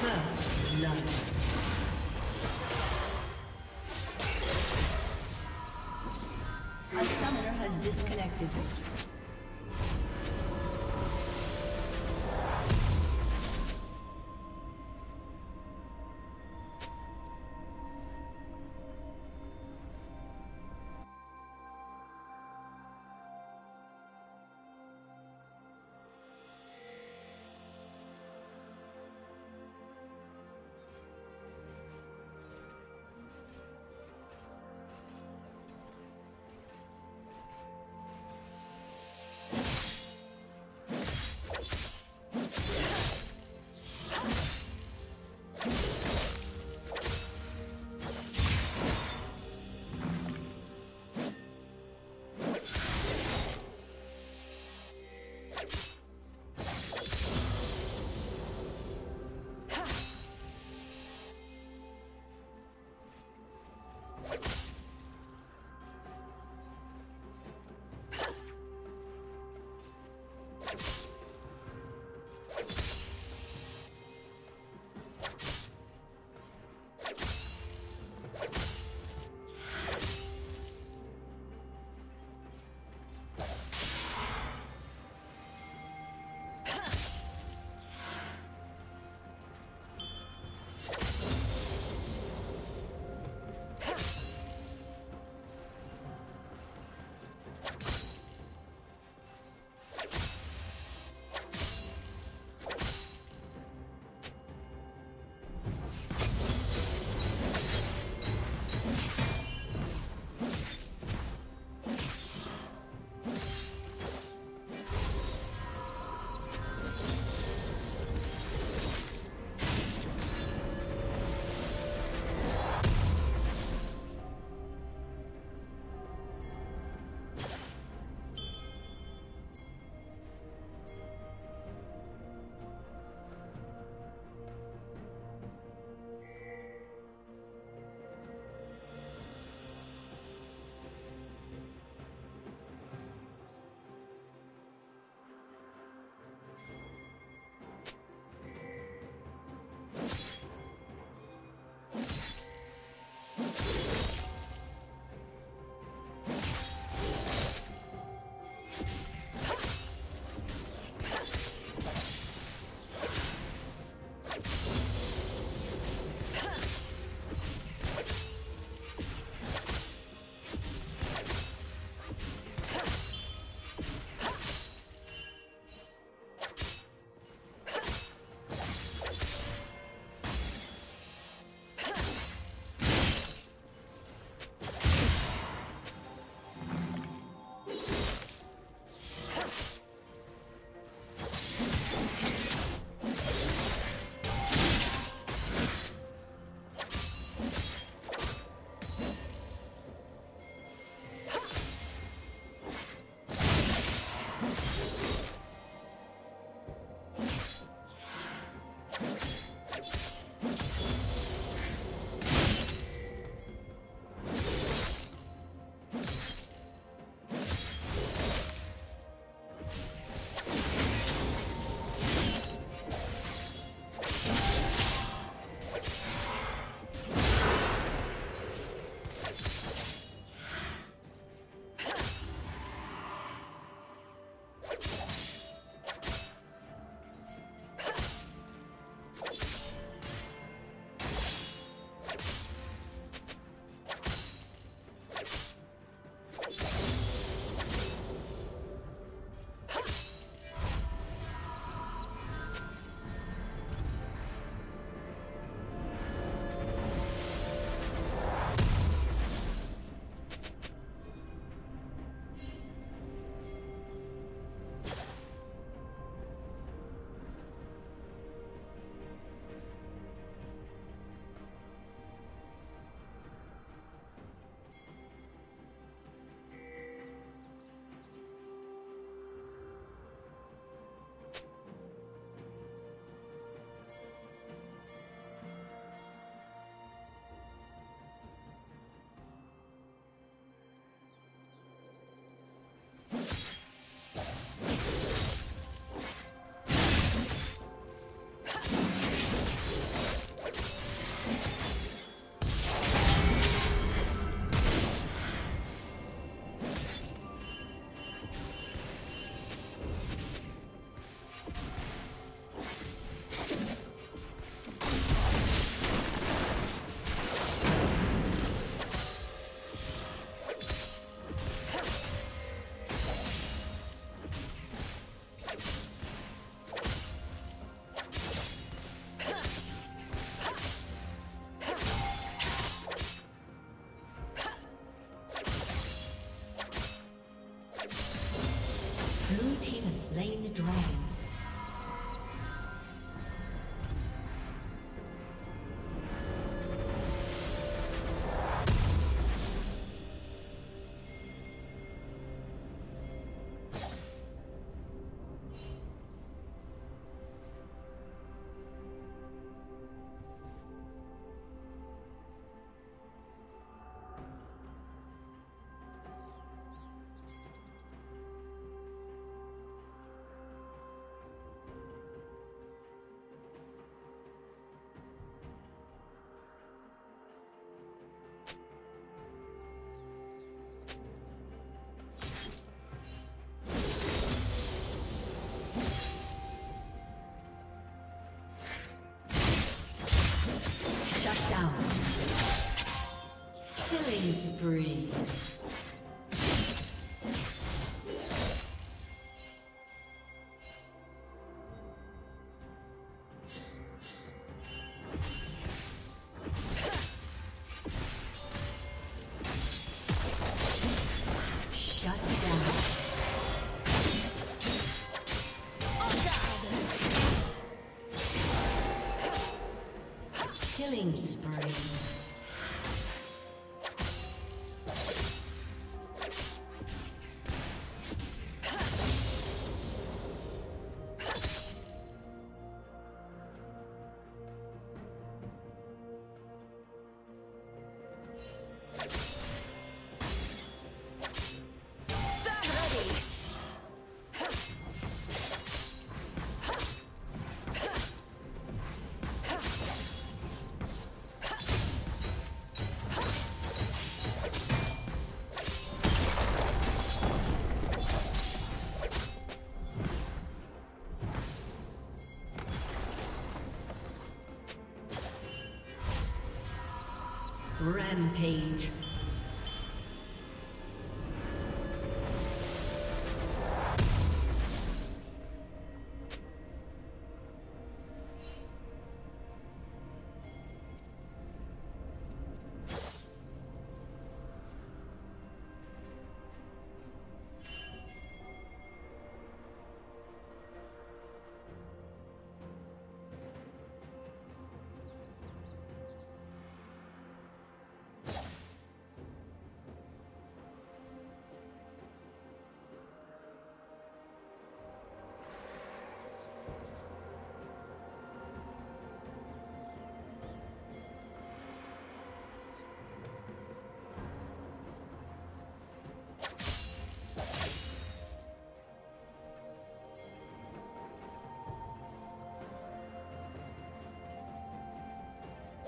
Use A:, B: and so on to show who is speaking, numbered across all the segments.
A: First blood. A summoner has disconnected. Killing spree.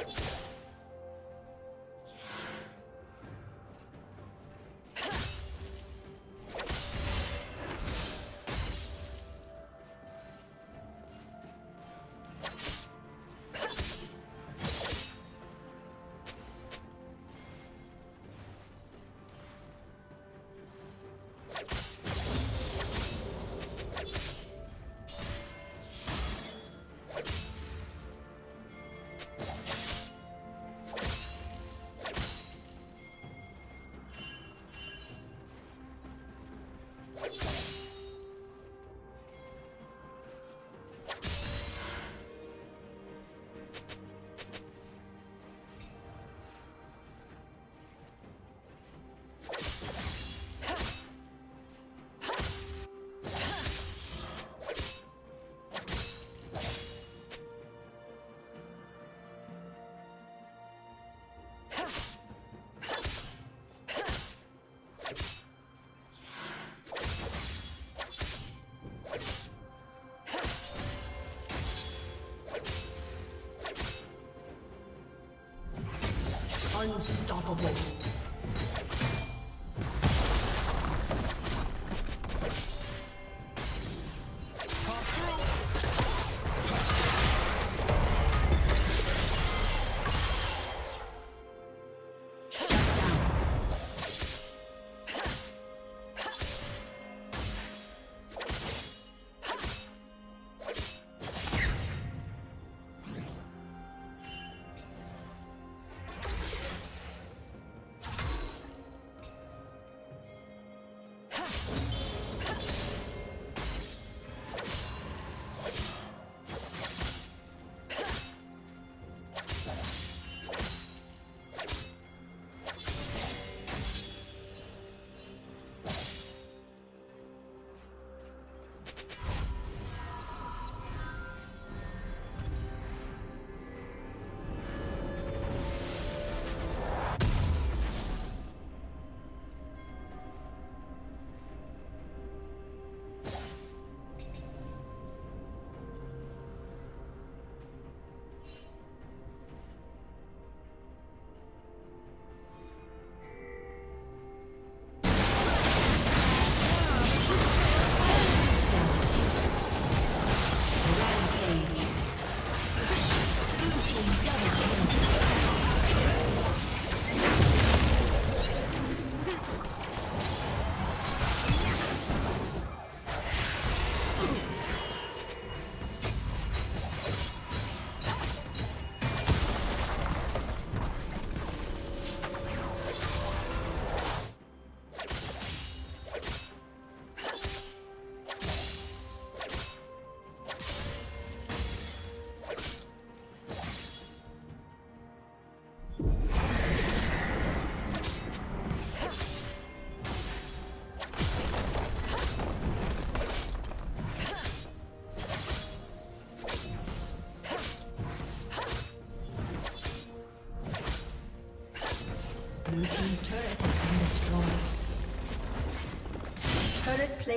A: Rampage. you. Unstoppable.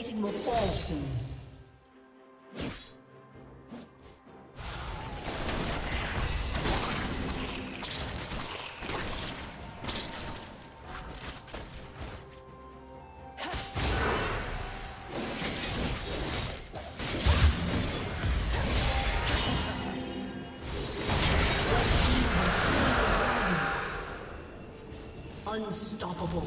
A: Plating will fall soon. Unstoppable.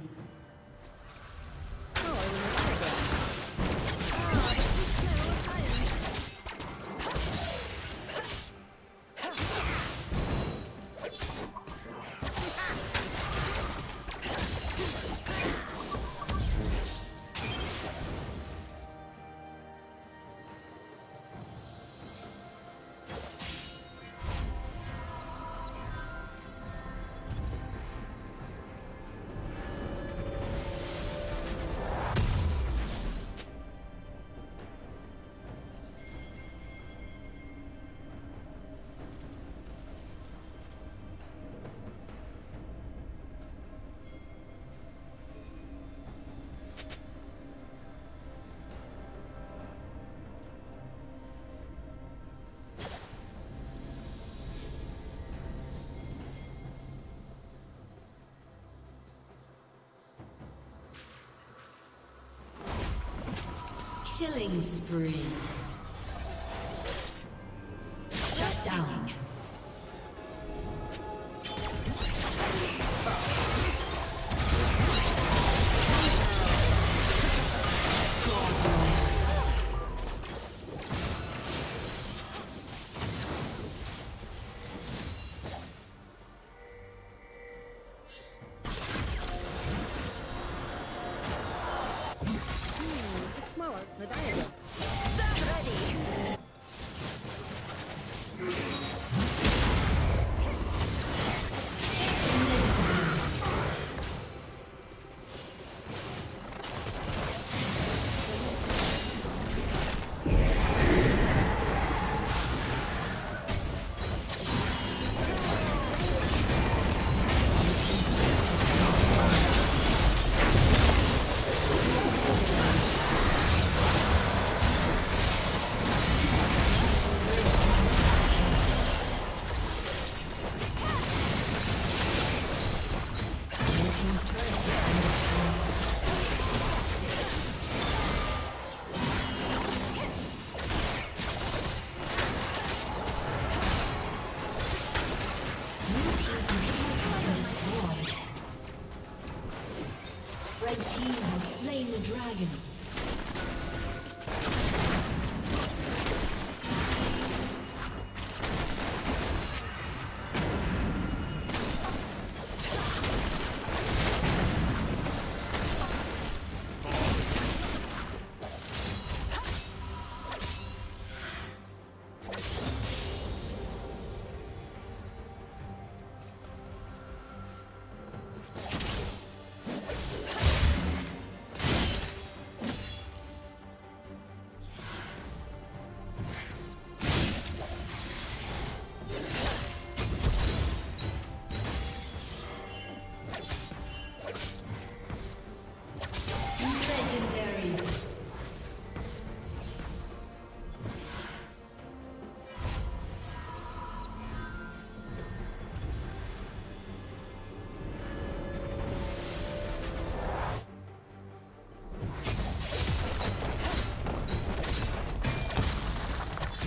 A: Killing spree.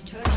A: team's turret